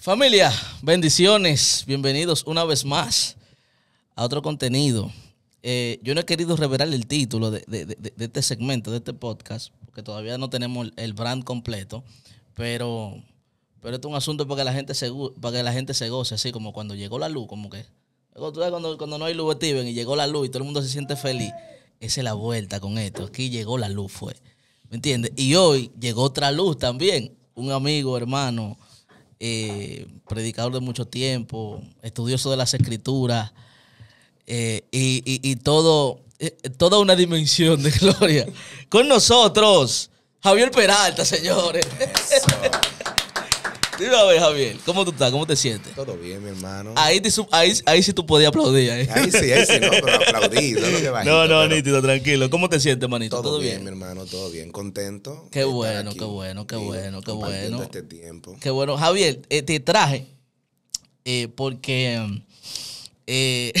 Familia, bendiciones, bienvenidos una vez más a otro contenido. Eh, yo no he querido revelar el título de, este segmento, de este podcast, porque todavía no tenemos el- brand completo, pero, pero esto es un asunto para que la gente se, para que la gente se goce, así como cuando llegó la luz, como que Cuando, cuando no hay luz, Steven, y llegó la luz y todo el mundo se siente feliz. Esa es la vuelta con esto. Aquí llegó la luz, fue. ¿Me entiendes? Y hoy llegó otra luz también. Un amigo, hermano, eh, predicador de mucho tiempo, estudioso de las escrituras, eh, y, y- todo, eh, toda una dimensión de gloria. Con nosotros, Javier Peralta, señores. Dime a ver, Javier, ¿cómo tú estás? ¿Cómo te sientes? Todo bien, mi hermano. Ahí, te ahí, ahí sí tú podías aplaudir. ahí. Ahí sí, ahí sí, no, pero aplaudí. No, bajito, No, no, pero nítido, tranquilo. ¿Cómo te sientes, manito? Todo, bien, mi hermano, todo bien. Contento. Qué bueno, qué bueno, qué bueno, qué bueno. este tiempo. Qué bueno. Javier, eh, te traje eh, porque eh,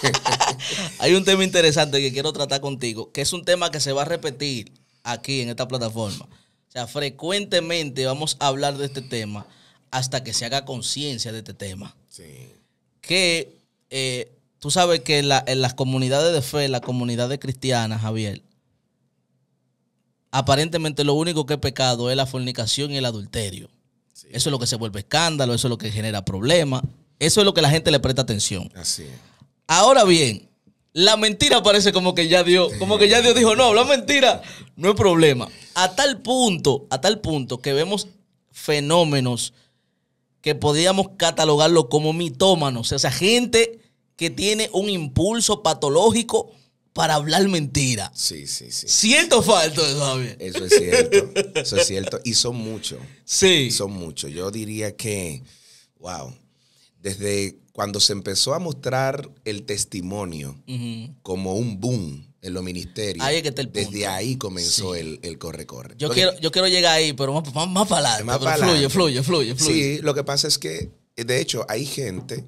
hay un tema interesante que quiero tratar contigo, que es un tema que se va a repetir aquí en esta plataforma. O sea, frecuentemente vamos a hablar de este tema hasta que se haga conciencia de este tema. Sí. que eh, tú sabes que en, la- en las comunidades de fe, en las comunidades cristianas, Javier, aparentemente lo único que es pecado es la fornicación y el adulterio. Eso es lo que se vuelve escándalo, eso es lo que genera problemas, eso es lo que la gente le presta atención. Así es. Ahora bien, la mentira parece como que ya Dios, como que ya Dios dijo, no, la mentira no es problema. A tal punto, a tal punto que vemos fenómenos que podríamos catalogarlo como mitómanos, o sea, gente que tiene un impulso patológico para hablar mentira. Sí, sí, sí. Siento falto de Javier. Eso es cierto. Eso es cierto. Y son muchos. Sí. Son muchos. Yo diría que, wow, desde cuando se empezó a mostrar el testimonio como un boom en los ministerios, Ahí es que está el punto. desde ahí comenzó el, el corre-corre. Yo Porque- quiero, yo quiero llegar ahí, pero más, más, más para adelante. Más pero para fluye, fluye, fluye, fluye. Sí, lo que pasa es que, de hecho, hay gente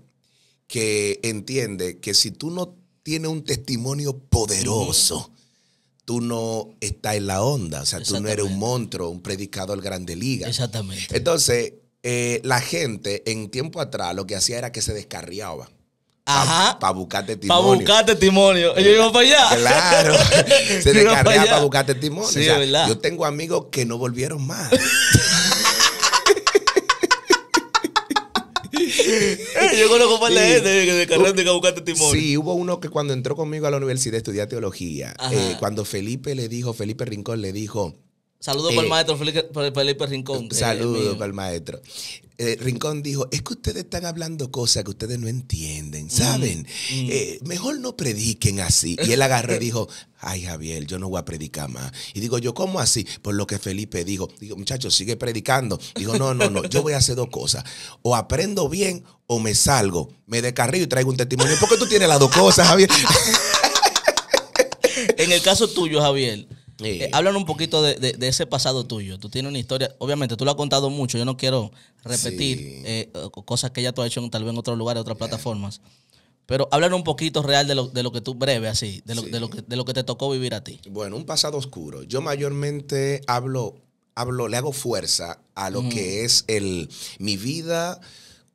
que entiende que si tú no tienes un testimonio poderoso, tú no estás en la onda. O sea, tú no eres un monstruo, un predicador grande liga. Exactamente. Entonces, eh, la gente en tiempo atrás lo que hacía era que se descarriaba. Ajá. Para buscar Para testimonio. buscar testimonio. Ellos iban para allá. Claro, se descarriaba para buscar testimonio. Sí, O sea, verdad. yo tengo amigos que no volvieron más. Eh, Yo conozco un par de Sí. gente que de que buscar testimonio. Sí, hubo uno que cuando entró conmigo a la universidad a estudiar teología, eh, cuando Felipe le dijo, Felipe Rincón le dijo, Saludos Eh, para el maestro Felipe, Felipe Rincón. eh, saludos para el maestro. Eh, Rincón dijo, es que ustedes están hablando cosas que ustedes no entienden, ¿saben? Mm. Eh, mejor no prediquen así. Y él agarró y dijo, ay Javier, yo no voy a predicar más. Y digo yo, ¿cómo así? Por lo que Felipe dijo. Digo, muchachos, sigue predicando. Digo, no, no, no, yo voy a hacer dos cosas. O aprendo bien o me salgo. Me descarrío y traigo un testimonio. ¿Por qué tú tienes las dos cosas, Javier? En el caso tuyo, Javier, Sí. eh, háblanos un poquito de, de- de ese pasado tuyo. Tú tienes una historia, obviamente tú lo has contado mucho, yo no quiero repetir Sí. eh, cosas que ya tú has hecho en, tal vez en otros lugares, otras plataformas. Pero háblanos un poquito real de lo, de lo que tú, breve así, de lo, Sí. de, lo que, de lo que te tocó vivir a ti. Bueno, un pasado oscuro. Yo mayormente hablo, hablo, le hago fuerza a lo que es el mi vida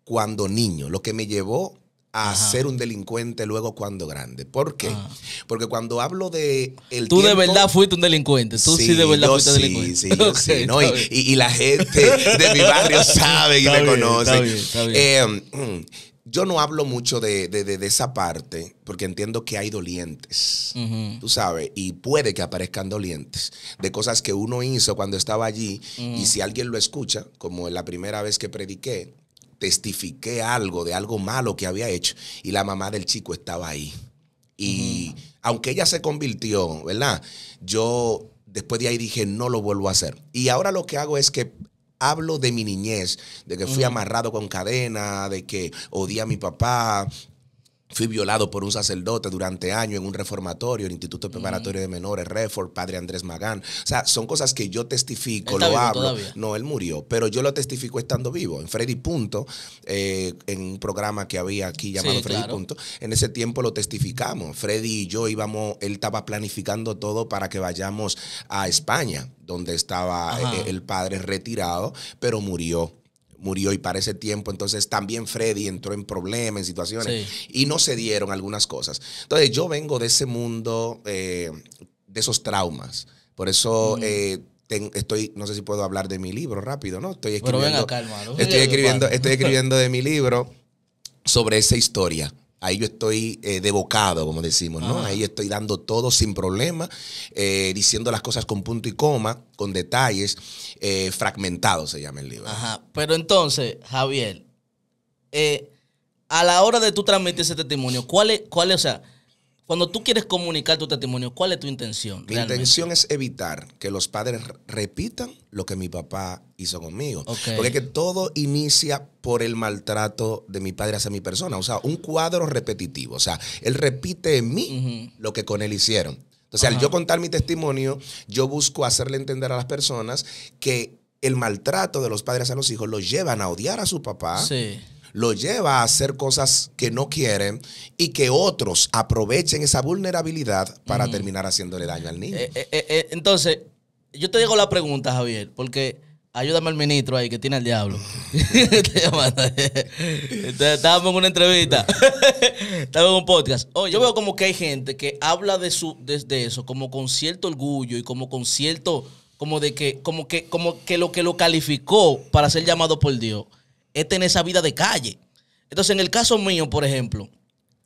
cuando niño, lo que me llevó a Ajá. ser un delincuente luego cuando grande. ¿Por qué? Ajá. Porque cuando hablo de el Tú de verdad fuiste un delincuente. Tú sí, de verdad fuiste sí, delincuente. Sí, yo sí, ¿no? Y, la gente de mi barrio sabe y Está me bien, conoce. está bien, está bien. Eh, yo no hablo mucho de, de- de- de esa parte porque entiendo que hay dolientes. Tú sabes, y puede que aparezcan dolientes de cosas que uno hizo cuando estaba allí. Y si alguien lo escucha, como la primera vez que prediqué, testifiqué algo de algo malo que había hecho y la mamá del chico estaba ahí. Y aunque ella se convirtió, ¿verdad? Yo después de ahí dije, no lo vuelvo a hacer. Y ahora lo que hago es que hablo de mi niñez, de que fui amarrado con cadena, de que odié a mi papá, Fui violado por un sacerdote durante años en un reformatorio, el Instituto Preparatorio de Menores, Refor, Padre Andrés Magán. O sea, son cosas que yo testifico, ¿Él está lo hablo. todavía? No, él murió, pero yo lo testifico estando vivo. En Freddy Punto, eh, en un programa que había aquí llamado Sí, Freddy claro. Punto, en ese tiempo lo testificamos. Freddy y yo íbamos, él estaba planificando todo para que vayamos a España, donde estaba Ajá. eh, el padre retirado, pero murió murió y para ese tiempo entonces también Freddy entró en problemas, en situaciones y no se dieron algunas cosas. Entonces yo vengo de ese mundo, eh, de esos traumas. Por eso... Eh, estoy, no sé si puedo hablar de mi libro rápido, ¿no? Estoy escribiendo. Estoy escribiendo, estoy escribiendo de mi libro sobre esa historia. Ahí yo estoy eh, devocado, como decimos, ¿no? Ahí estoy dando todo sin problema, eh, diciendo las cosas con punto y coma, con detalles, eh, fragmentados se llama el libro. Ajá. Pero entonces, Javier, a la hora de tú transmitir ese testimonio, ¿cuál es, cuál es, o sea, cuando tú quieres comunicar tu testimonio, ¿cuál es tu intención? Mi intención es evitar que los padres repitan lo que mi papá hizo conmigo. Porque que todo inicia por el maltrato de mi padre hacia mi persona. O sea, un cuadro repetitivo. O sea, él repite en mí lo que con él hicieron. Entonces, al yo contar mi testimonio, yo busco hacerle entender a las personas que el maltrato de los padres a los hijos los llevan a odiar a su papá. Sí lo lleva a hacer cosas que no quieren y que otros aprovechen esa vulnerabilidad para terminar haciéndole daño al niño. Eh, eh, eh, entonces, yo te digo la pregunta, Javier, porque ayúdame al ministro ahí que tiene al diablo. Estábamos en una entrevista. Estábamos en un podcast. Oh, yo veo como que hay gente que habla de su de, eso como con cierto orgullo y como con cierto como de que como que como que lo que lo calificó para ser llamado por Dios es tener esa vida de calle. Entonces, en el caso mío, por ejemplo,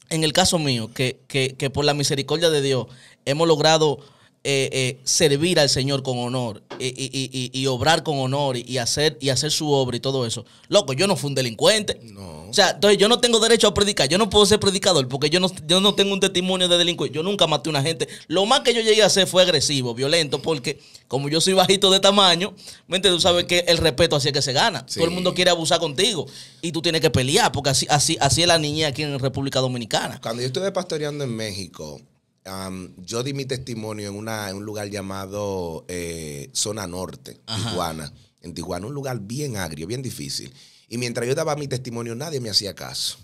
en el caso mío, que, que, que por la misericordia de Dios hemos logrado eh, eh, servir al Señor con honor y, obrar con honor y, hacer, y hacer su obra y todo eso. Loco, yo no fui un delincuente. No. O sea, entonces yo no tengo derecho a predicar. Yo no puedo ser predicador porque yo no, yo no tengo un testimonio de delincuente. Yo nunca maté a una gente. Lo más que yo llegué a hacer fue agresivo, violento, porque como yo soy bajito de tamaño, ¿me entiendes? Tú sabes que el respeto así es que se gana. Todo el mundo quiere abusar contigo y tú tienes que pelear porque así, así, así es la niña aquí en República Dominicana. Cuando yo estuve pastoreando en México, yo di mi testimonio en, una, en un lugar llamado eh, Zona Norte, Tijuana. En Tijuana, un lugar bien agrio, bien difícil. Y mientras yo daba mi testimonio, nadie me hacía caso.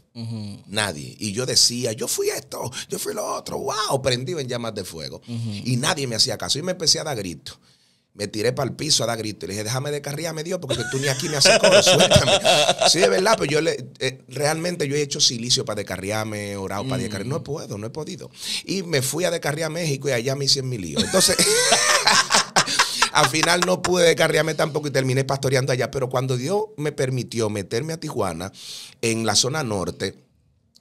Nadie. Y yo decía, yo fui esto, yo fui lo otro, wow, prendido en llamas de fuego. Y nadie me hacía caso. Y me empecé a dar gritos me tiré para el piso a dar grito. Le dije, déjame descarriarme, Dios, porque tú ni aquí me haces coro, suéltame. Sí, de verdad, pero yo le, eh, realmente yo he hecho silicio para descarriarme, orado para descarriarme. No puedo, no he podido. Y me fui a descarriar a México y allá me hice mi lío. Entonces, al final no pude descarriarme tampoco y terminé pastoreando allá. Pero cuando Dios me permitió meterme a Tijuana, en la zona norte,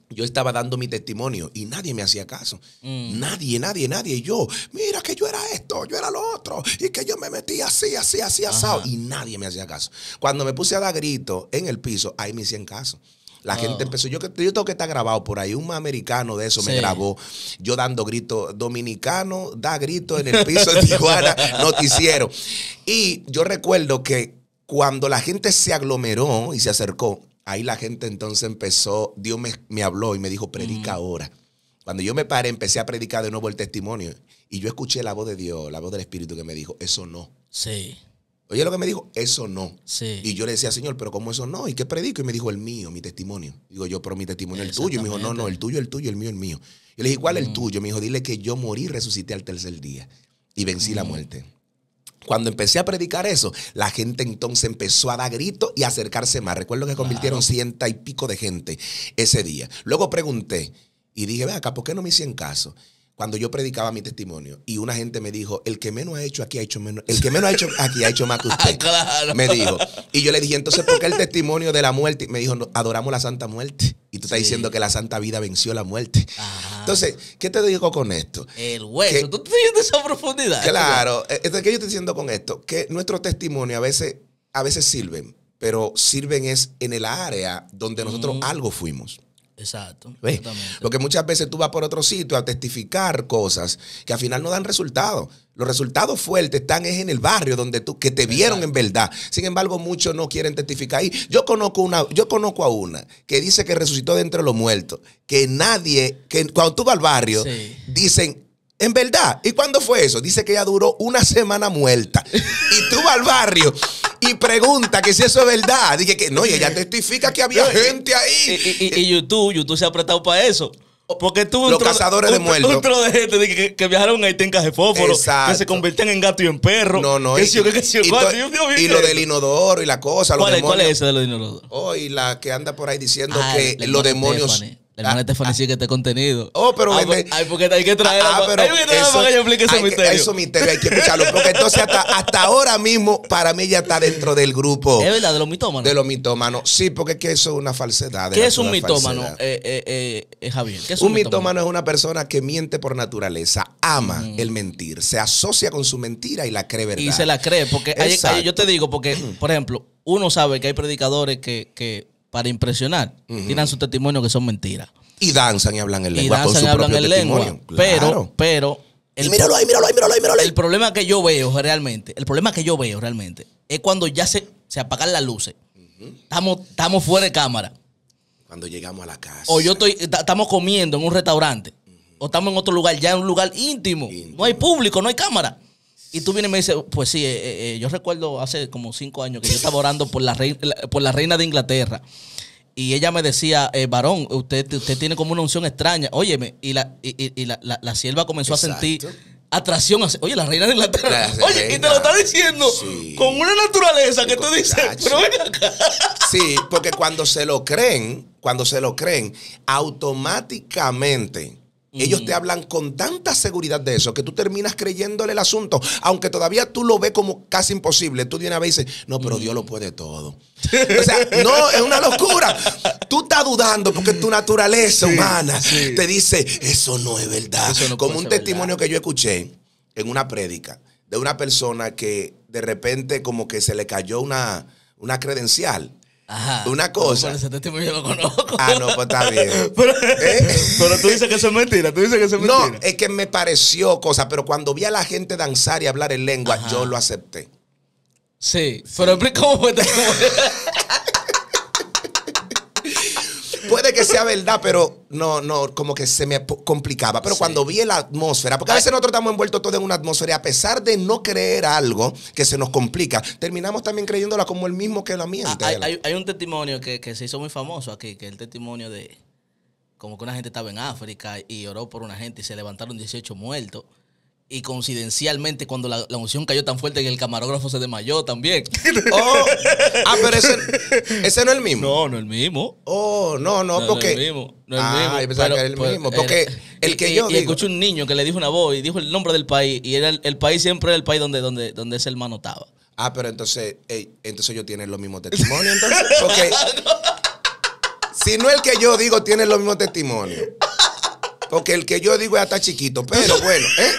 yo estaba dando mi testimonio y nadie me hacía caso. Mm. Nadie, nadie, nadie. Y yo, mira que yo era esto, yo era lo otro. Y que yo me metí así, así, así, asado. Y nadie me hacía caso. Cuando me puse a dar gritos en el piso, ahí me hacían caso. La oh. gente empezó, yo, yo tengo que estar grabado por ahí, un americano de eso me grabó, yo dando gritos, dominicano da gritos en el piso de Tijuana, noticiero. Y yo recuerdo que cuando la gente se aglomeró y se acercó, ahí la gente entonces empezó, Dios me, habló y me dijo, predica ahora. Cuando yo me paré, empecé a predicar de nuevo el testimonio. Y yo escuché la voz de Dios, la voz del Espíritu que me dijo, eso no. Sí. Oye lo que me dijo, eso no. Sí. Y yo le decía, Señor, pero ¿cómo eso no? ¿Y qué predico? Y me dijo, el mío, mi testimonio. Digo yo, pero mi testimonio es el tuyo. Y me dijo, no, no, el tuyo, el tuyo, el mío, el mío. Yo le dije, ¿cuál es el tuyo? Me dijo, dile que yo morí, resucité al tercer día y vencí la muerte. Cuando empecé a predicar eso, la gente entonces empezó a dar gritos y a acercarse más. Recuerdo que convirtieron cienta y pico de gente ese día. Luego pregunté y dije, ve acá, ¿por qué no me hicieron caso? Cuando yo predicaba mi testimonio y una gente me dijo, el que menos ha hecho aquí ha hecho menos, el que menos ha hecho aquí ha hecho más que usted. claro. Me dijo. Y yo le dije, entonces, ¿por qué el testimonio de la muerte? Me dijo, adoramos la santa muerte. Y tú estás diciendo que la santa vida venció la muerte. Entonces, ¿qué te digo con esto? El hueso. ¿Tú estás viendo esa profundidad? Claro. Eh, entonces, ¿qué yo estoy diciendo con esto? Que nuestro testimonio a veces, a veces sirven, pero sirven es en el área donde nosotros algo fuimos. Exacto. Porque muchas veces tú vas por otro sitio a testificar cosas que al final no dan resultado. Los resultados fuertes están en el barrio donde tú, que te vieron en verdad. Sin embargo, muchos no quieren testificar ahí. Yo conozco una, yo conozco a una que dice que resucitó de entre los muertos. Que nadie, que cuando tú vas al barrio, dicen, en verdad. ¿Y cuándo fue eso? Dice que ella duró una semana muerta. Y tú vas al barrio y pregunta que si eso es verdad. Dije que no, y ella testifica que había gente ahí. Y, YouTube, YouTube se ha prestado para eso. Porque tuvo Los cazadores de un, muertos. Un tro de gente de que, que viajaron a Haití en fósforo, Exacto. que se convertían en gato y en perro. No, no. Que y, sí, o que y Yo- yo lo eso. del inodoro y la cosa. los ¿Cuál es, ¿Cuál es demonios. ese de los dinosaurios? Oh, y la que anda por ahí diciendo Ah, que los demonios. La hermana Stephanie sigue este contenido. Oh, pero vende- por- ay, porque hay que traerla. Ah, pa- pero hay que traerla para que yo explique ese hay que- misterio. Eso misterio hay que escucharlo. Porque entonces hasta, hasta ahora mismo, para mí ya está dentro del grupo Es verdad, de los mitómanos. de los mitómanos. Sí, porque es que eso es una falsedad. ¿Qué es un mitómano, eh, eh, eh, eh, Javier? ¿Qué es Un mitómano es una persona que miente por naturaleza, ama el mentir, se asocia con su mentira y la cree verdad. Y se la cree, porque hay- hay- yo te digo, porque, por ejemplo, uno sabe que hay predicadores que, que para impresionar, tiran su testimonio que son mentiras. Y danzan y hablan en Y lengua con danzan y hablan en lengua. Pero, pero, Y el, míralo ahí, míralo ahí, míralo ahí, míralo ahí. el problema que yo veo realmente, el problema que yo veo realmente, es cuando ya se, se apagan las luces. Estamos, estamos fuera de cámara. Cuando llegamos a la casa. O yo estoy, ta- estamos comiendo en un restaurante. O estamos en otro lugar, ya en un lugar íntimo. Íntimo. No hay público, no hay cámara. Y tú vienes y me dices, pues sí, eh, eh, eh, yo recuerdo hace como cinco años que yo estaba orando por la, reina, por la reina de Inglaterra. Y ella me decía, eh, varón, usted, usted tiene como una unción extraña. Óyeme, y la, y, la, la- la sierva comenzó Exacto. a sentir atracción. hacia- Oye, la reina de Inglaterra. La Oye, y te lo está diciendo Sí. con una naturaleza que tú dices, pero ven acá. Sí, porque cuando se lo creen, cuando se lo creen, automáticamente ellos te hablan con tanta seguridad de eso que tú terminas creyéndole el asunto, aunque todavía tú lo ves como casi imposible. Tú de una vez dices, no, pero Dios lo puede todo. O sea, no, es una locura. Tú estás dudando porque tu naturaleza humana sí. te dice, eso no es verdad. No como un testimonio que yo escuché en una prédica de una persona que de repente como que se le cayó una, una credencial. Ajá. Una cosa. Pero ese testimonio yo lo conozco. Ah, no, pues está bien. Pero, ¿Eh? pero tú dices que eso es mentira. Tú dices que eso es No, mentira. es que me pareció cosa, pero cuando vi a la gente danzar y hablar en lengua, Ajá. yo lo acepté. Sí, pero explica cómo fue. Puede que sea verdad, pero no, no, como que se me complicaba. Pero Sí. cuando vi la atmósfera, porque a veces nosotros estamos envueltos todos en una atmósfera y a pesar de no creer algo que se nos complica, terminamos también creyéndola como el mismo que la miente. Ah, hay, hay- hay un testimonio que, que se hizo muy famoso aquí, que es el testimonio de como que una gente estaba en África y oró por una gente y se levantaron 18 muertos. Y coincidencialmente, cuando la, la unción cayó tan fuerte que el camarógrafo se desmayó también. Oh, ah, pero ese, ese no es el mismo. No, no el mismo. Oh, no, no, No, porque. no es el mismo. No es el ah, mismo. yo pensaba Pero- que era el pero, mismo. Porque el y- que y- yo y digo. escuché un niño que le dijo una voz y dijo el nombre del país. Y era el, el país siempre era el país donde, donde, donde ese hermano estaba. Ah, pero entonces, ey, entonces ellos tienen los mismos testimonios, entonces. Porque si no el que yo digo tiene los mismos testimonios. Porque el que yo digo es hasta chiquito, pero bueno, ¿eh?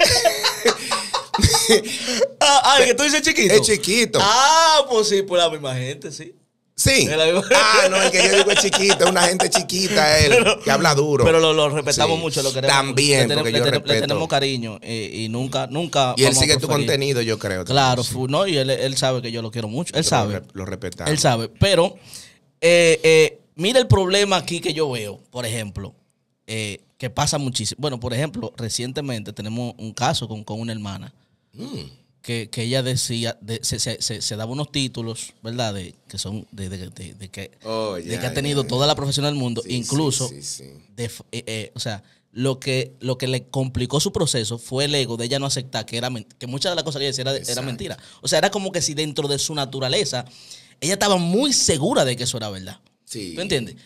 Ah, ah, el que tú dices chiquito. es chiquito. Ah, pues sí, pues la misma gente, sí. Sí. Ah, no, el que yo digo es chiquito, es una gente chiquita él, que habla duro. Pero lo, lo respetamos Sí. mucho, lo queremos. También, le, tenemos- porque le yo tenemos- le respeto. tenemos cariño eh, y nunca, nunca. y él vamos a sigue tu contenido, yo creo. Claro, no, y él, él sabe que yo lo quiero mucho. Él sabe. Lo, re- lo respetamos. Él sabe. Pero, eh, eh, mira el problema aquí que yo veo, por ejemplo, eh, que pasa muchísimo. Bueno, por ejemplo, recientemente tenemos un caso con, con una hermana. Que, que ella decía, de- se, se- se- se daba unos títulos, ¿verdad? De, que son, de, de- que, Oh, de que ha tenido toda la profesión del mundo, Sí, incluso, sí, sí, sí. de f- eh, eh, o sea, lo que, lo que le complicó su proceso fue el ego de ella no aceptar que, era, que muchas de las cosas que ella decía era, era mentira. O sea, era como que si dentro de su naturaleza, ella estaba muy segura de que eso era verdad. Sí. ¿Tú entiendes?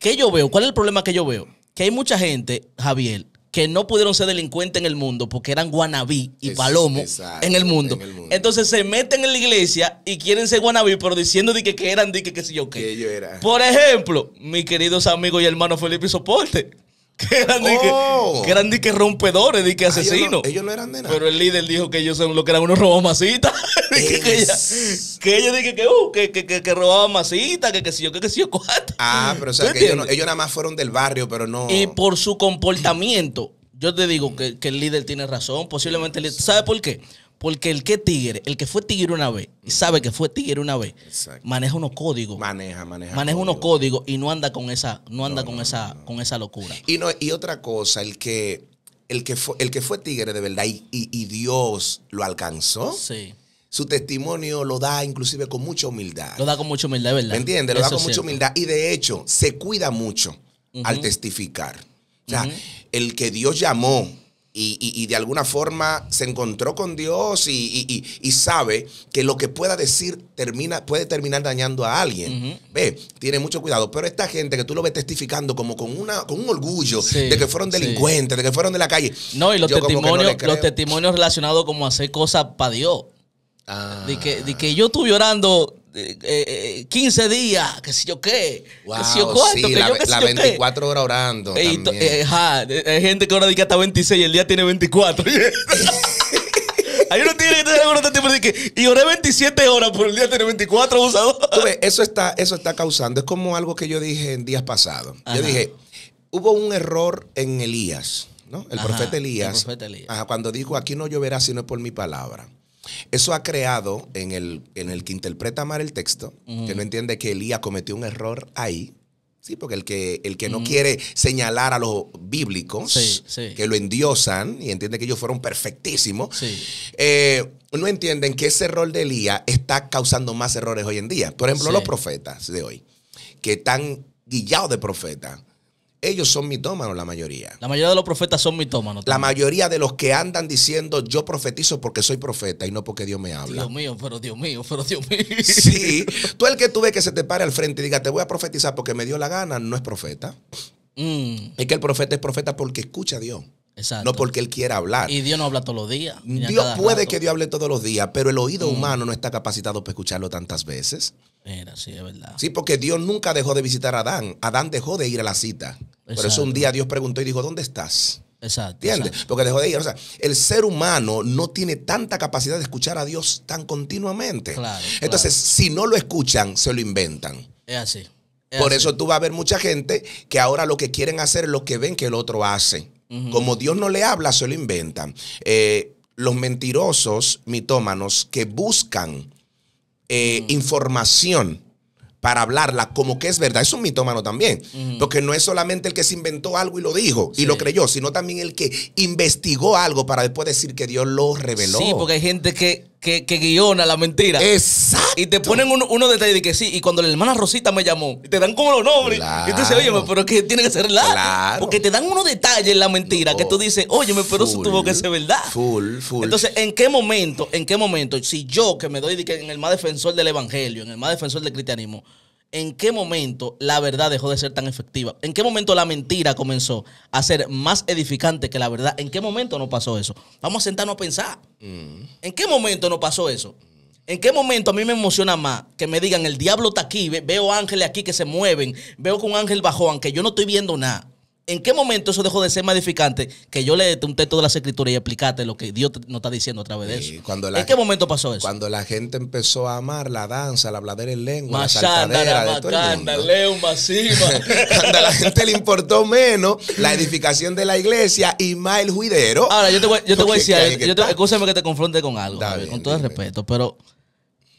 ¿Qué yo veo? ¿Cuál es el problema que yo veo? Que hay mucha gente, Javier, que no pudieron ser delincuentes en el mundo porque eran guanabí y Es- palomo exacto, en el, mundo. en el mundo. Entonces se meten en la iglesia y quieren ser guanabí, pero diciendo de que, que eran de que qué sé yo qué. Que ellos eran. Por ejemplo, mis queridos amigos y hermanos Felipe y Soporte, que eran de Oh. que, que eran de que rompedores, de que Ah, ellos no- asesinos. Ellos no, eran de nada. Pero el líder dijo que ellos son lo que eran unos robamasitas. que, que ella, que ella dije que, uh, que, que, que, que robaban masitas, que que si yo, que que si yo cuánto. Ah, pero o sea, ¿Tú que ellos, no- ellos nada más fueron del barrio, pero no. Y por su comportamiento, yo te digo que, que el líder tiene razón. Posiblemente el líder. ¿Sabe por qué? Porque el que es tigre, el que fue tigre una vez y sabe que fue tigre una vez, Exacto. maneja unos códigos. Maneja, maneja. maneja unos código. códigos y no anda con esa, no anda con esa, con esa locura. Y, no, y otra cosa, el que, el que, fue, el que fue tigre de verdad y, y- y Dios lo alcanzó, Sí. su testimonio lo da inclusive con mucha humildad. Lo da con mucha humildad, ¿verdad? ¿Me entiendes? Lo da con mucha humildad. Y de hecho, se cuida mucho al testificar. O sea, el que Dios llamó y, y- y de alguna forma se encontró con Dios y, y- sabe que lo que pueda decir termina, puede terminar dañando a alguien. Ve, tiene mucho cuidado. Pero esta gente que tú lo ves testificando como con, una, con un orgullo Sí, de que fueron sí. delincuentes, de que fueron de la calle. No, y los no testimonios, los testimonios relacionados como hacer cosas para Dios. Ah. De que, de que yo estuve orando eh, eh, 15 días, que si yo qué, Wow, que si yo cuánto, sí, que la, yo si la qué. 24 horas orando. Ey, también. eh, eh, hay gente que ora de que hasta 26 y el día tiene 24. Hay uno tiene que tener algunos testimonios de que y oré 27 horas, pero el día tiene 24 abusador. Eso está, eso está causando. Es como algo que yo dije en días pasados. Ajá. Yo dije, hubo un error en Elías, ¿no? El Ajá, profeta Elías. el profeta Elías. ajá, cuando dijo, aquí no lloverá sino por mi palabra. Eso ha creado en el, en el que interpreta mal el texto, que no entiende que Elías cometió un error ahí. Sí, porque el que, el que no quiere señalar a los bíblicos, Sí, sí. que lo endiosan y entiende que ellos fueron perfectísimos, Sí. eh, no entienden que ese error de Elías está causando más errores hoy en día. Por ejemplo, los profetas de hoy, que están guillados de profeta, ellos son mitómanos la mayoría. La mayoría de los profetas son mitómanos. La mayoría de los que andan diciendo yo profetizo porque soy profeta y no porque Dios me habla. Dios mío, pero Dios mío, pero Dios mío. Sí, tú el que tú ves que se te pare al frente y diga te voy a profetizar porque me dio la gana, no es profeta. Mm, Es que el profeta es profeta porque escucha a Dios, exacto. no porque él quiera hablar. Y Dios no habla todos los días. Dios puede rato. que Dios hable todos los días, pero el oído Mm. humano no está capacitado para escucharlo tantas veces. Mira, sí, es verdad. Sí, porque Dios nunca dejó de visitar a Adán. Adán dejó de ir a la cita. Por eso Exacto. un día Dios preguntó y dijo, ¿dónde estás? Exacto. ¿Entiendes? exacto. Porque dejó de ir. O sea, el ser humano no tiene tanta capacidad de escuchar a Dios tan continuamente. Claro, Entonces, si no lo escuchan, se lo inventan. Es así. es Por así. eso tú vas a ver mucha gente que ahora lo que quieren hacer es lo que ven que el otro hace. Como Dios no le habla, se lo inventan. Eh, los mentirosos mitómanos que buscan eh, información para hablarla como que es verdad, es un mitómano también. Porque no es solamente el que se inventó algo y lo dijo y lo creyó, sino también el que investigó algo para después decir que Dios lo reveló. Sí, porque hay gente que, que, que guiona la mentira. Exacto. Y te ponen uno, uno detalles de que sí, y cuando la hermana Rosita me llamó, y te dan como los nombres. Claro. Y tú dices, óyeme, pero que tiene que ser verdad. Claro. Porque te dan unos detalles en la mentira que tú dices, óyeme, pero eso tuvo que ser verdad. Full, full. Entonces, ¿en qué momento, en qué momento, si yo que me doy en el más defensor del evangelio, en el más defensor del cristianismo, ¿en qué momento la verdad dejó de ser tan efectiva? ¿En qué momento la mentira comenzó a ser más edificante que la verdad? ¿En qué momento no pasó eso? Vamos a sentarnos a pensar. ¿En qué momento no pasó eso? ¿En qué momento a mí me emociona más que me digan el diablo está aquí, ve- veo ángeles aquí que se mueven, veo que un ángel bajó, aunque yo no estoy viendo nada? ¿En qué momento eso dejó de ser más edificante que yo leerte un texto de la escritura y explicarte lo que Dios nos está diciendo a través de eso? cuando la ¿En qué momento pasó eso? Cuando la gente empezó a amar la danza, la habladera en lengua, la saltadera de todo el mundo. Cuando a la gente le importó menos la edificación de la iglesia y más el juidero. Ahora, yo te voy, yo te voy a decir, que yo te, estar. escúchame que te confronte con algo, bien, con todo el respeto, pero,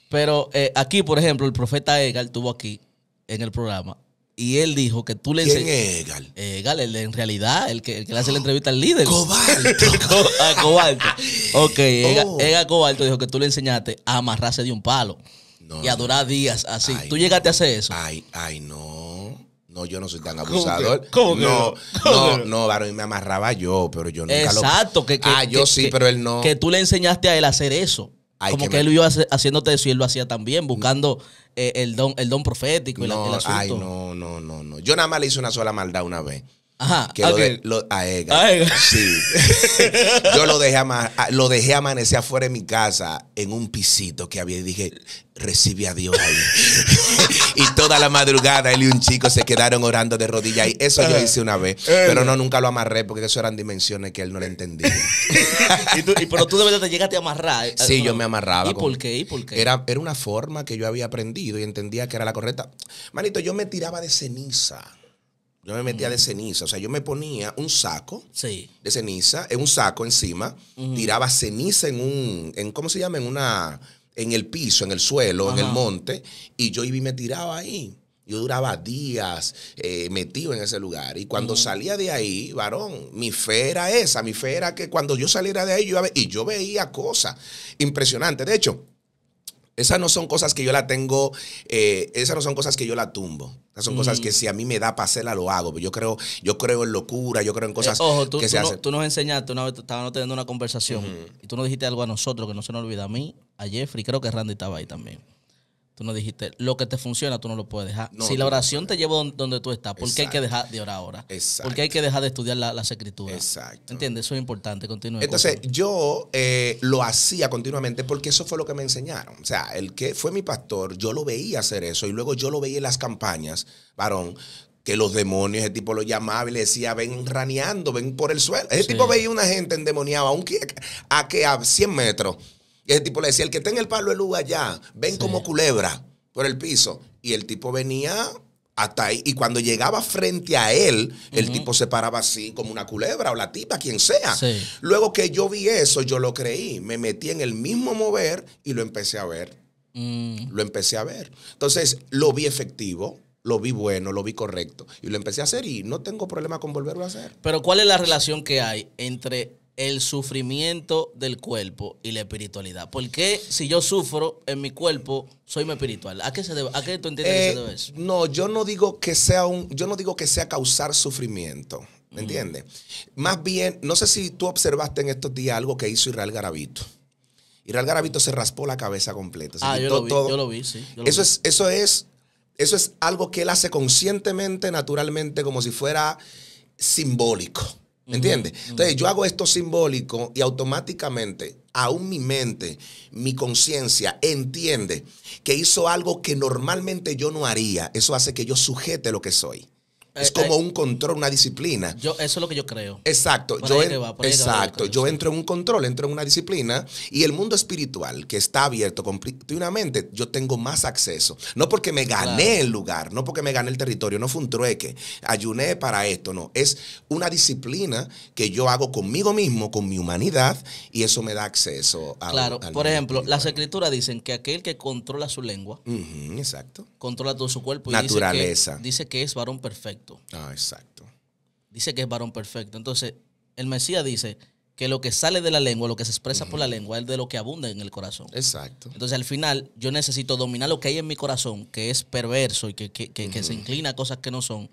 pero eh, aquí, por ejemplo, el profeta Egal estuvo aquí en el programa y él dijo que tú le ¿Quién enseñas. es Egal? Egal, el en realidad, el que, el que le hace la entrevista al líder. Cobalto. Co- a Cobalto. Ok, Egal, Oh. Cobalto dijo que tú le enseñaste a amarrarse de un palo No, y a durar días así. Ay, ¿Tú llegaste a hacer eso? Ay, ay, no. No, yo no soy tan abusador. cómo que no, no? ¿Cómo no, varón, me amarraba yo, pero yo nunca lo. Exacto, que, que- Ah, yo que- sí, pero él no. Que tú le enseñaste a él a hacer eso. Como que él iba hace- haciéndote eso y él lo hacía también, buscando eh, el don el don profético y la- No, el asunto. ay, no, no, no, no. Yo nada más le hice una sola maldad una vez. Ajá. Que ¿a lo de, lo- a Egal. A Egal. Sí. Yo lo dejé, ama- lo dejé amanecer afuera de mi casa en un pisito que había y dije, recibe a Dios ahí. y toda la madrugada él y un chico se quedaron orando de rodillas. Y eso yo hice una vez. Pero no, nunca lo amarré porque eso eran dimensiones que él no le entendía. Y tú- y- pero tú de verdad te llegaste a amarrar. eh, Sí, yo me amarraba. ¿Y con- por qué? ¿Y por qué? Era, era una forma que yo había aprendido y entendía que era la correcta. Manito, yo me tiraba de ceniza. Yo me metía de ceniza. O sea, yo me ponía un saco Sí. de ceniza, en un saco encima, tiraba ceniza en un, en, ¿cómo se llama? En una, en el piso, en el suelo, en el monte, y yo iba y me tiraba ahí. Yo duraba días eh, metido en ese lugar. Y cuando salía de ahí, varón, mi fe era esa. Mi fe era que cuando yo saliera de ahí, yo iba a ver- y yo veía cosas impresionantes. De hecho, Esas no son cosas que yo la tengo, eh, esas no son cosas que yo la tumbo. Esas son cosas Mm. que si a mí me da para hacerla, lo hago. Yo creo, yo creo en locura, yo creo en cosas Eh, ojo, tú, que tú se no- hacen. tú nos enseñaste una vez, estábamos teniendo una conversación y tú nos dijiste algo a nosotros que no se nos olvida. A mí, a Jeffrey, creo que Randy estaba ahí también. Tú nos dijiste, lo que te funciona, tú no lo puedes dejar. No, si la no oración te lleva don- donde tú estás, ¿por qué hay que dejar de orar ahora? Exacto. ¿Por qué hay que dejar de estudiar la- las escrituras? Exacto. ¿Entiendes? Eso es importante. Continúe. Entonces, yo eh, lo hacía continuamente porque eso fue lo que me enseñaron. O sea, el que fue mi pastor, yo lo veía hacer eso y luego yo lo veía en las campañas, varón, que los demonios, ese tipo lo llamaba y le decía, ven raneando, ven por el suelo. Ese Sí. tipo veía una gente endemoniada, aún que, a que a 100 metros. Y ese tipo le decía, el que tenga el palo de luz allá, ven Sí. como culebra por el piso. Y el tipo venía hasta ahí. Y cuando llegaba frente a él, el tipo se paraba así como una culebra o la tipa, quien sea. Sí. Luego que yo vi eso, yo lo creí. Me metí en el mismo mover y lo empecé a ver. Mm, Lo empecé a ver. Entonces, lo vi efectivo, lo vi bueno, lo vi correcto. Y lo empecé a hacer y no tengo problema con volverlo a hacer. Pero ¿cuál es la relación que hay entre el sufrimiento del cuerpo y la espiritualidad? ¿Por qué si yo sufro en mi cuerpo soy más espiritual? ¿A qué se debe? ¿A qué tú entiendes que Eh, se debe eso? no, yo no digo que sea un, yo no digo que sea causar sufrimiento. ¿Me entiendes? Más bien, no sé si tú observaste en estos días algo que hizo Israel Garavito. Israel Garavito se raspó la cabeza completa. se Ah, yo lo vi, todo. yo lo vi, sí. lo Eso vi. es, eso es, eso es algo que él hace conscientemente, naturalmente, como si fuera simbólico. ¿Me entiendes? Entonces, yo hago esto simbólico y automáticamente, aún mi mente, mi conciencia entiende que hizo algo que normalmente yo no haría. Eso hace que yo sujete lo que soy. Es Eh, como eh. un control, una disciplina. Yo, eso es lo que yo creo. Exacto, Por yo, en- va, por exacto, yo entro en un control, entro en una disciplina y el mundo espiritual que está abierto continuamente, yo tengo más acceso. No porque me gané Claro. el lugar, no porque me gané el territorio, no fue un trueque, ayuné para esto, no. Es una disciplina que yo hago conmigo mismo, con mi humanidad y eso me da acceso a Claro, al por mundo ejemplo, las escrituras dicen que aquel que controla su lengua, exacto. controla todo su cuerpo y Naturaleza. Dice, que, dice que es varón perfecto. Ah, exacto. Dice que es varón perfecto. Entonces, el Mesías dice que lo que sale de la lengua, lo que se expresa por la lengua, es de lo que abunda en el corazón. Exacto. Entonces, al final, yo necesito dominar lo que hay en mi corazón, que es perverso y que, que- que- que se inclina a cosas que no son,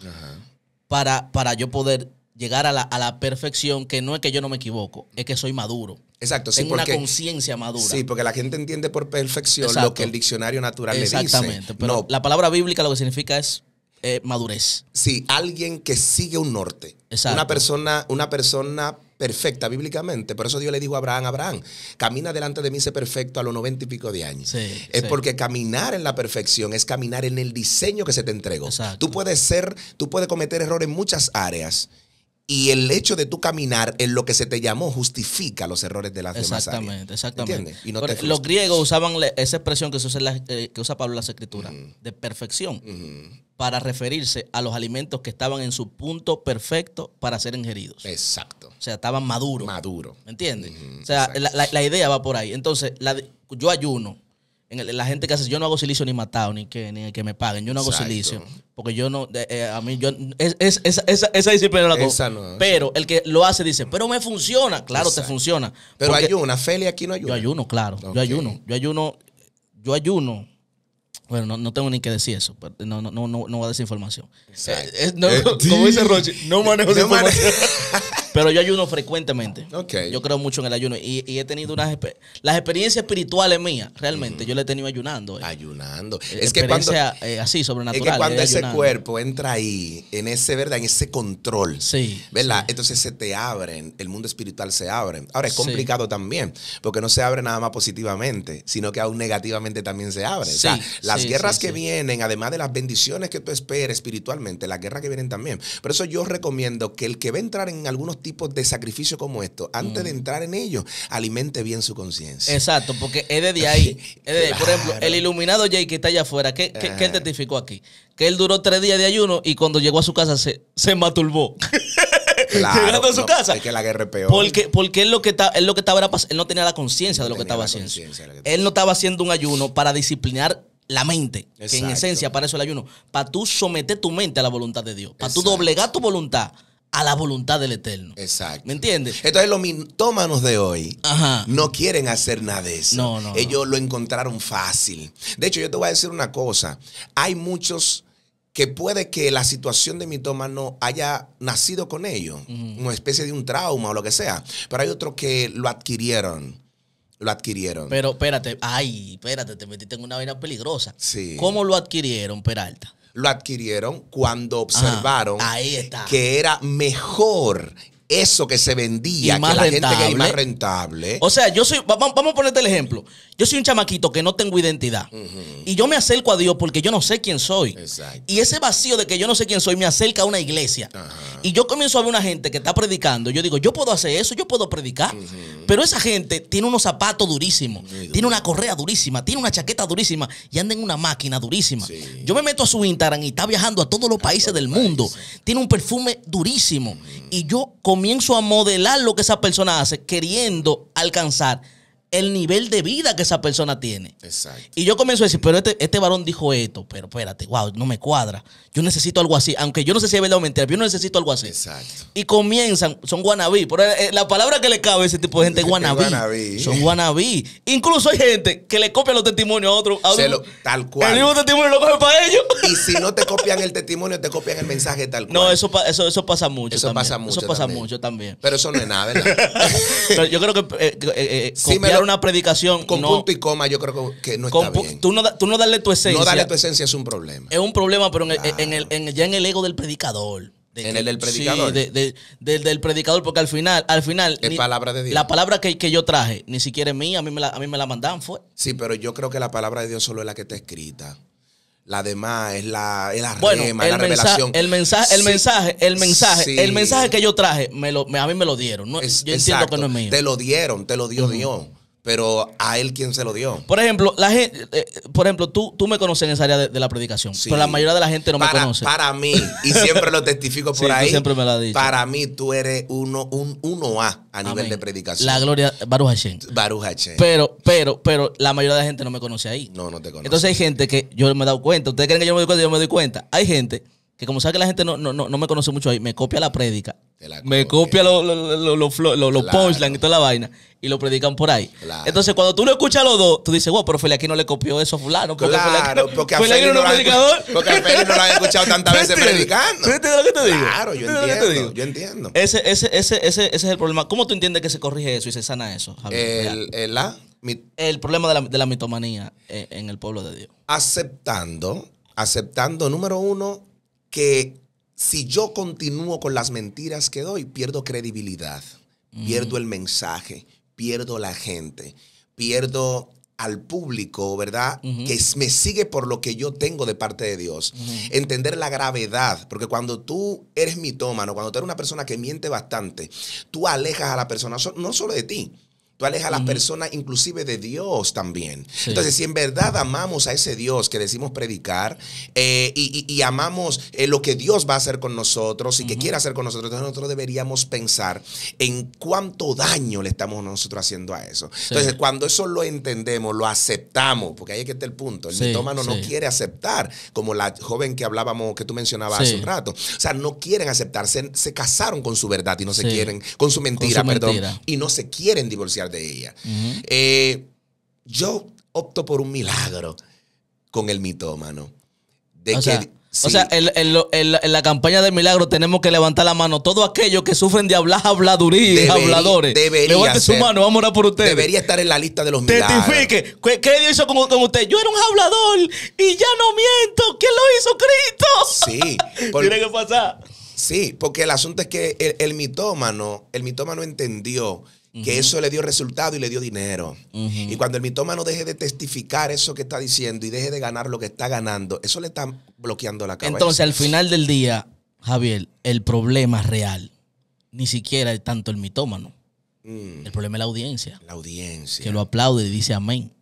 para, para yo poder llegar a la, a la perfección, que no es que yo no me equivoco, es que soy maduro. Exacto, sí, Tengo una conciencia madura. Sí, porque la gente entiende por perfección lo que el diccionario natural le Exactamente. dice. Pero no, la palabra bíblica lo que significa es eh, madurez. sí, alguien que sigue un norte. Exacto. Una persona, una persona perfecta bíblicamente. Por eso Dios le dijo a Abraham, Abraham, camina delante de mí, sé perfecto a los noventa y pico de años. Sí, es sí. porque caminar en la perfección es caminar en el diseño que se te entregó. Exacto. Tú puedes ser, tú puedes cometer errores en muchas áreas. Y el hecho de tú caminar en lo que se te llamó justifica los errores de las demás áreas. Exactamente, exactamente. Y no Pero te los griegos usaban esa expresión que, se usa, en la- eh, que usa Pablo en las escrituras, de perfección, para referirse a los alimentos que estaban en su punto perfecto para ser ingeridos. Exacto. O sea, estaban maduros. Maduro. ¿Me entiendes? O sea, la, la- la idea va por ahí. Entonces, la de- yo ayuno. En la gente que hace, yo no hago silicio ni matado, ni que, ni que me paguen. Yo no hago Exacto. silicio. Porque yo no, eh, a mí, yo, es, es- esa, esa, esa disciplina la no, Pero el que lo hace dice, pero me funciona. Claro, te funciona. Pero ayuna, Feli aquí no ayuna. yo ayuno, claro. Yo ayuno. Yo ayuno. Yo ayuno. Bueno, no, no tengo ni que decir eso. pero No, no, no, no, no voy a esa información. Eh, no, Eh, como dice Rochi, no manejo esa mane- información. Pero yo ayuno frecuentemente. Ok. Yo creo mucho en el ayuno. Y, y he tenido unas las experiencias espirituales mías, realmente, yo le he tenido ayunando. eh. Ayunando. Eh, Es que cuando, eh, así, es sobrenatural. que cuando ese ayunando. cuerpo entra ahí, en ese, ¿verdad? En ese control. Sí. ¿Verdad? sí. Entonces se te abren, el mundo espiritual se abre. Ahora es Sí. complicado también, porque no se abre nada más positivamente, sino que aún negativamente también se abre. o sea, las guerras que vienen, además de las bendiciones que tú esperes espiritualmente, las guerras que vienen también. Por eso yo recomiendo que el que va a entrar en algunos tipos de sacrificio como esto, antes Mm. de entrar en ellos, alimente bien su conciencia. Exacto, porque es desde ahí. Es. Por ejemplo, el iluminado Jay que está allá afuera, ¿qué, qué- qué él testificó aquí? Que él duró tres días de ayuno y cuando llegó a su casa se, se maturbó. Claro, Llegando a su no, casa. Es que la guerra es peor. Porque, porque él lo que, está, él lo que estaba era él no tenía la conciencia No de lo que estaba haciendo. que Él no estaba haciendo un ayuno para disciplinar la mente, que en esencia para eso el ayuno, para tú someter tu mente a la voluntad de Dios, para tú doblegar tu voluntad a la voluntad del Eterno. Exacto. ¿Me entiendes? Entonces los mitómanos de hoy Ajá. no quieren hacer nada de eso. No, no, Ellos lo encontraron fácil. De hecho, yo te voy a decir una cosa. Hay muchos que puede que la situación de mitómano haya nacido con ellos, una especie de un trauma o lo que sea, pero hay otros que lo adquirieron. Lo adquirieron. Pero espérate, ay, espérate, te metiste en una vaina peligrosa. Sí. ¿Cómo lo adquirieron, Peralta? Lo adquirieron cuando observaron ahí está. que era mejor eso que se vendía, Y más que la gente que es más rentable. O sea, yo soy, va- va- vamos a ponerte el ejemplo. Yo soy un chamaquito que no tengo identidad. Y yo me acerco a Dios porque yo no sé quién soy. Exacto. Y ese vacío de que yo no sé quién soy me acerca a una iglesia. Y yo comienzo a ver una gente que está predicando. Yo digo, yo puedo hacer eso, yo puedo predicar. Pero esa gente tiene unos zapatos durísimos, tiene una correa durísima, tiene una chaqueta durísima y anda en una máquina durísima. Sí. Yo me meto a su Instagram y está viajando a todos los países del mundo. Tiene un perfume durísimo. Y yo comienzo a modelar lo que esa persona hace, queriendo alcanzar el nivel de vida que esa persona tiene. Exacto. Y yo comienzo a decir, pero este, este varón dijo esto, pero espérate, wow, no me cuadra. Yo necesito algo así, aunque yo no sé si es verdad o mentira, pero yo necesito algo así. Exacto. Y comienzan, son guanabí. Pero la palabra que le cabe a ese tipo de gente es guanabí. Guanabí. Son guanabí. Incluso hay gente que le copia los testimonios a otro. a otro- lo- tal cual. El mismo testimonio lo coge para ellos. Y si no te copian el testimonio, te copian el mensaje tal cual. No, eso, eso, eso pasa mucho. Eso también. pasa mucho Eso pasa también. mucho también. Pero eso no es nada, ¿verdad? Pero yo creo que eh, eh, eh, me una predicación Con no, punto y coma, yo creo que, que no está bien. tú, no, tú no darle tu esencia. No darle tu esencia es un problema. Es un problema, pero en el, en el- en el- ya en el ego del predicador. De En el del predicador. Sí, de- de- del- del predicador, porque al final, al final. Es palabra de Dios. La palabra que, que yo traje, ni siquiera es mía, a mí me la, a mí me la mandan, fue. Sí, pero yo creo que la palabra de Dios solo es la que está escrita. La demás es la, es la Bueno, rema, el, la mensaje, revelación. el mensaje, el Sí, mensaje, el mensaje, sí. el mensaje que yo traje, me lo, me- a mí me lo dieron. No, Es- yo entiendo exacto. que no es mío. Te lo dieron, te lo dio Dios. Pero a él, ¿quién se lo dio? Por ejemplo, la gente, eh, por ejemplo, tú, tú me conoces en esa área de, de la predicación, Sí. pero la mayoría de la gente no para, me conoce. Para mí, y siempre lo testifico Sí, por tú ahí. siempre me lo has dicho. Para mí, tú eres uno, un 1A a nivel Amén. de predicación. La gloria, Baruch Hashem. Baruch Hashem. Pero, pero, pero la mayoría de la gente no me conoce ahí. No, no te conozco. Entonces hay gente que yo me he dado cuenta. Ustedes creen que yo me doy cuenta, yo me doy cuenta. Hay gente que como sabe que la gente no, no, no, no me conoce mucho ahí, me copia la prédica. Me copia. los lo, lo, lo, Claro. punchlines y toda la vaina y lo predican por ahí. Claro. Entonces cuando tú lo escuchas a los dos, tú dices, wow, pero Felipe aquí no le copió eso a fulano. Porque Claro, porque a no lo han- predicador. porque a no lo han escuchado tantas ¿Tú veces predicando. ¿Tú entiendes lo que te digo? Claro, yo ¿Tú entiendes lo que te entiendo. digo? Yo entiendo. Ese, ese, ese, ese, ese es el problema. ¿Cómo tú entiendes que se corrige eso y se sana eso, Javier? El, el, la- el problema de la, de la mitomanía en, en el pueblo de Dios. aceptando, aceptando, número uno, que si yo continúo con las mentiras que doy, pierdo credibilidad, pierdo el mensaje, pierdo la gente, pierdo al público, ¿verdad? Que es- me sigue por lo que yo tengo de parte de Dios. Entender la gravedad, porque cuando tú eres mitómano, cuando tú eres una persona que miente bastante, tú alejas a la persona, so- no solo de ti, tú alejas a la persona inclusive de Dios también. Sí. Entonces, si en verdad amamos a ese Dios que decimos predicar eh, y, y- y amamos eh, lo que Dios va a hacer con nosotros y que quiere hacer con nosotros, entonces nosotros deberíamos pensar en cuánto daño le estamos nosotros haciendo a eso. Entonces, cuando eso lo entendemos, lo aceptamos, porque ahí es que está el punto. El Sí, mitómano no quiere aceptar, como la joven que hablábamos, que tú mencionabas hace un rato. O sea, no quieren aceptar, se, se casaron con su verdad y no se quieren, con su mentira, su perdón, y no se quieren divorciar de ella. Eh, yo opto por un milagro con el mitómano. De o, que, sea, sí, o sea, en, en lo- en la, en la campaña del milagro tenemos que levantar la mano. Todos aquellos que sufren de hablar habladuría, Debería- habladores. debería Levante su mano, vamos a orar por ustedes. debería estar en la lista de los milagros. Testifique. ¿Qué, qué Dios hizo con, con usted? Yo era un hablador y ya no miento. ¿Quién lo hizo? Cristo. Sí, por- Tiene que pasar. Sí, porque el asunto es que el, el mitómano, el mitómano entendió que eso le dio resultado y le dio dinero. Y cuando el mitómano deje de testificar eso que está diciendo y deje de ganar lo que está ganando, eso le está bloqueando la cabeza. Entonces, al final del día, Javier, el problema real ni siquiera es tanto el mitómano. Mm, El problema es la audiencia, la audiencia. que lo aplaude y dice amén.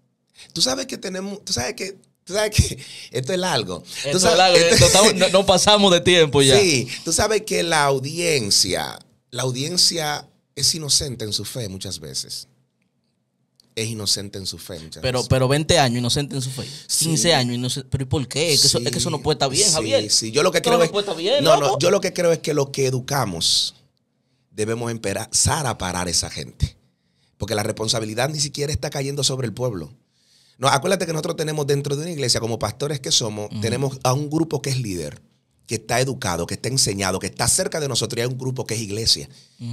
Tú sabes que tenemos, tú sabes que, tú sabes que esto es largo. Esto sabes- es largo, esto- no, estamos- no- no pasamos de tiempo ya. Sí, tú sabes que la audiencia, la audiencia es inocente en su fe muchas veces. es inocente en su fe. muchachos. Pero, pero 20 años inocente en su fe. 15 Sí. años inocente. ¿Pero y por qué? Es que, eso, es que eso no puede estar bien, Sí, Javier. Sí, yo lo que creo no es. puede estar bien, no, no, yo lo que creo es que lo que educamos debemos empezar a parar a esa gente. Porque la responsabilidad ni siquiera está cayendo sobre el pueblo. No, acuérdate que nosotros tenemos dentro de una iglesia, como pastores que somos, tenemos a un grupo que es líder, que está educado, que está enseñado, que está cerca de nosotros y hay un grupo que es iglesia,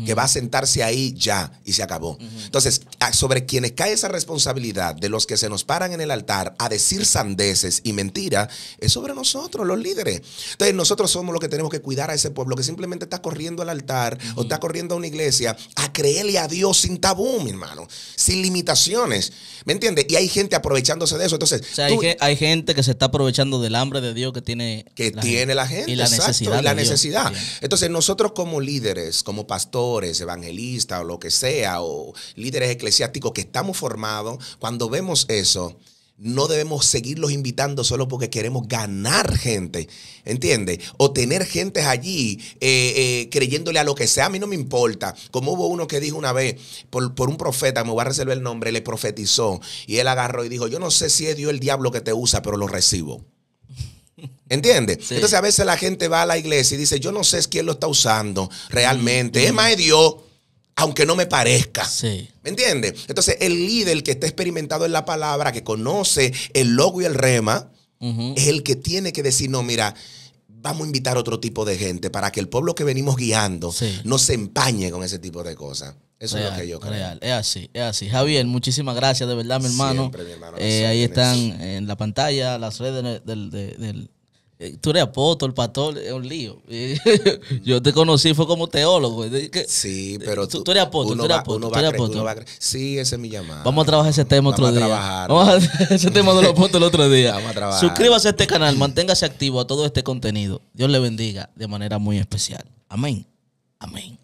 que va a sentarse ahí ya y se acabó. Entonces, sobre quienes cae esa responsabilidad de los que se nos paran en el altar a decir sandeces y mentiras, es sobre nosotros, los líderes. Entonces, nosotros somos los que tenemos que cuidar a ese pueblo que simplemente está corriendo al altar o está corriendo a una iglesia a creerle a Dios sin tabú, mi hermano, sin limitaciones. ¿Me entiendes? Y hay gente aprovechándose de eso. Entonces, O sea, tú- hay gente que se está aprovechando del hambre de Dios que tiene que tiene la gente. Y la exacto, necesidad. y la necesidad. Bien. Entonces, nosotros como líderes, como pastores, evangelistas o lo que sea, o líderes eclesiásticos que estamos formados, cuando vemos eso, no debemos seguirlos invitando solo porque queremos ganar gente, ¿entiendes? O tener gente allí eh, eh, creyéndole a lo que sea, a mí no me importa. Como hubo uno que dijo una vez, por, por un profeta, me voy a reservar el nombre, le profetizó, y él agarró y dijo, yo no sé si es Dios el diablo que te usa, pero lo recibo. ¿Entiendes? Sí. Entonces a veces la gente va a la iglesia y dice, yo no sé quién lo está usando realmente. Es más de Dios, aunque no me parezca. Sí. ¿Me entiendes? Entonces el líder que está experimentado en la palabra, que conoce el logo y el rema, es el que tiene que decir, no, mira, vamos a invitar otro tipo de gente para que el pueblo que venimos guiando Sí. no se empañe con ese tipo de cosas. Eso es lo que yo creo. real. Es así, es así. Javier, muchísimas gracias, de verdad, mi hermano. Siempre, mi hermano, Eh, ahí están en la pantalla las redes del... del- del- tú eres apóstol, pastor, es un lío. Yo te conocí, fue como teólogo. Sí, pero Tú- tú eres apóstol, tú eres apóstol, tú eres apóstol. Sí, ese es mi llamado. Vamos a trabajar ese tema otro Vamos a día. Vamos a trabajar ese tema de los el otro día. Vamos a trabajar. Suscríbase a este canal, manténgase activo a todo este contenido. Dios le bendiga de manera muy especial. Amén. Amén.